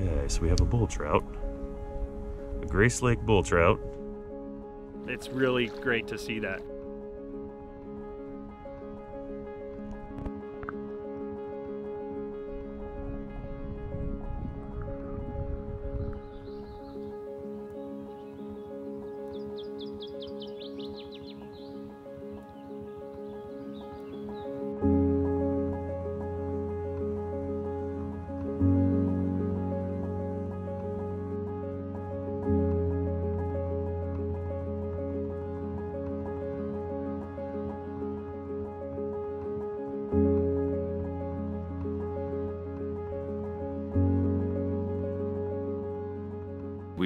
Okay, so we have a bull trout, a Grace Lake bull trout. It's really great to see that.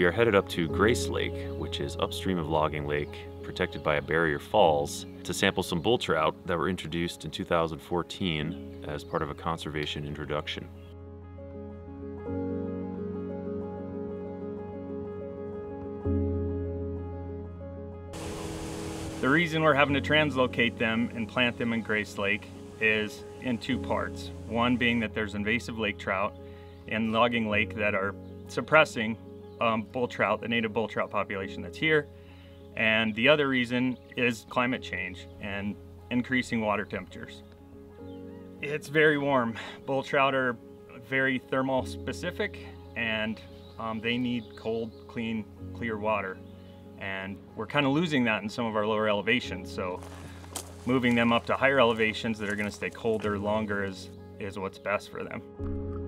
We are headed up to Grace Lake, which is upstream of Logging Lake, protected by a barrier falls, to sample some bull trout that were introduced in 2014 as part of a conservation introduction. The reason we're having to translocate them and plant them in Grace Lake is in two parts. One being that there's invasive lake trout in Logging Lake that are suppressing um, bull trout, the native bull trout population that's here. And the other reason is climate change and increasing water temperatures. It's very warm. Bull trout are very thermal specific and um, they need cold, clean, clear water. And we're kind of losing that in some of our lower elevations. So moving them up to higher elevations that are going to stay colder longer is, is what's best for them.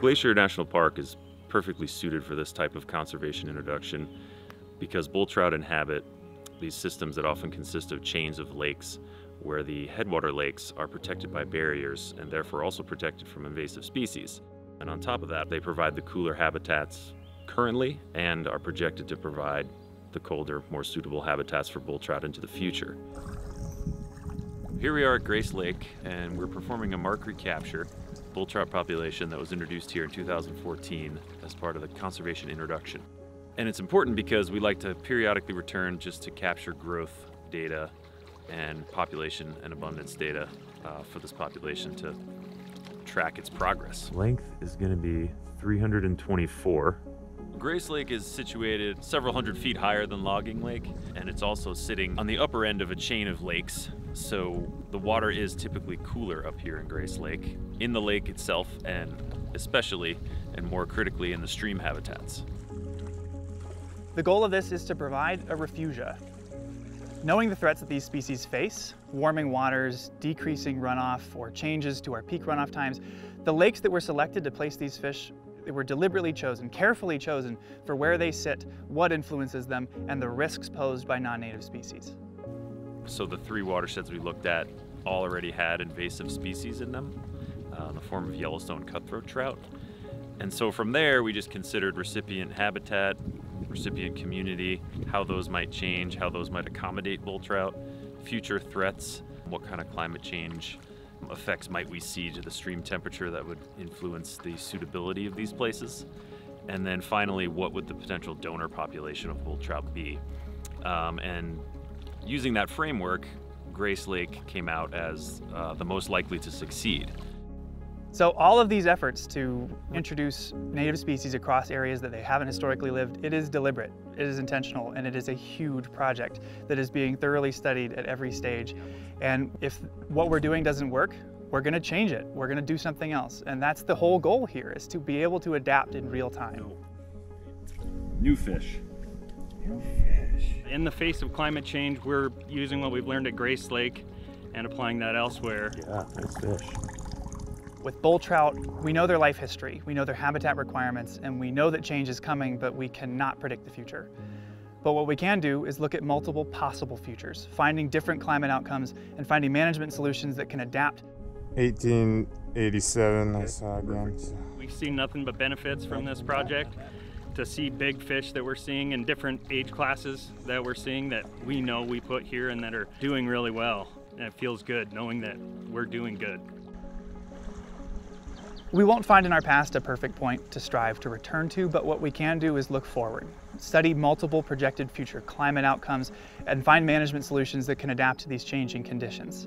Glacier National Park is perfectly suited for this type of conservation introduction because bull trout inhabit these systems that often consist of chains of lakes where the headwater lakes are protected by barriers and therefore also protected from invasive species. And on top of that, they provide the cooler habitats currently and are projected to provide the colder, more suitable habitats for bull trout into the future. Here we are at Grace Lake and we're performing a mark recapture bull trout population that was introduced here in 2014 as part of the conservation introduction. And it's important because we like to periodically return just to capture growth data and population and abundance data uh, for this population to track its progress. Length is going to be 324. Grace Lake is situated several hundred feet higher than Logging Lake, and it's also sitting on the upper end of a chain of lakes. So the water is typically cooler up here in Grace Lake, in the lake itself, and especially and more critically in the stream habitats. The goal of this is to provide a refugia. Knowing the threats that these species face, warming waters, decreasing runoff, or changes to our peak runoff times, the lakes that were selected to place these fish were deliberately chosen, carefully chosen for where they sit, what influences them, and the risks posed by non-native species. So the three watersheds we looked at all already had invasive species in them, uh, in the form of Yellowstone cutthroat trout. And so from there, we just considered recipient habitat, recipient community, how those might change, how those might accommodate bull trout, future threats, what kind of climate change effects might we see to the stream temperature that would influence the suitability of these places? And then finally, what would the potential donor population of bull trout be? Um, and using that framework, Grace Lake came out as uh, the most likely to succeed. So all of these efforts to introduce native species across areas that they haven't historically lived, it is deliberate, it is intentional, and it is a huge project that is being thoroughly studied at every stage. And if what we're doing doesn't work, we're gonna change it. We're gonna do something else. And that's the whole goal here, is to be able to adapt in real time. New fish. New fish. In the face of climate change, we're using what we've learned at Grace Lake and applying that elsewhere. Yeah, nice fish. With bull trout, we know their life history, we know their habitat requirements, and we know that change is coming, but we cannot predict the future. But what we can do is look at multiple possible futures, finding different climate outcomes and finding management solutions that can adapt. 1887 I saw again. So. We've seen nothing but benefits from this project. To see big fish that we're seeing in different age classes that we're seeing that we know we put here and that are doing really well. And it feels good knowing that we're doing good. We won't find in our past a perfect point to strive to return to, but what we can do is look forward, study multiple projected future climate outcomes, and find management solutions that can adapt to these changing conditions.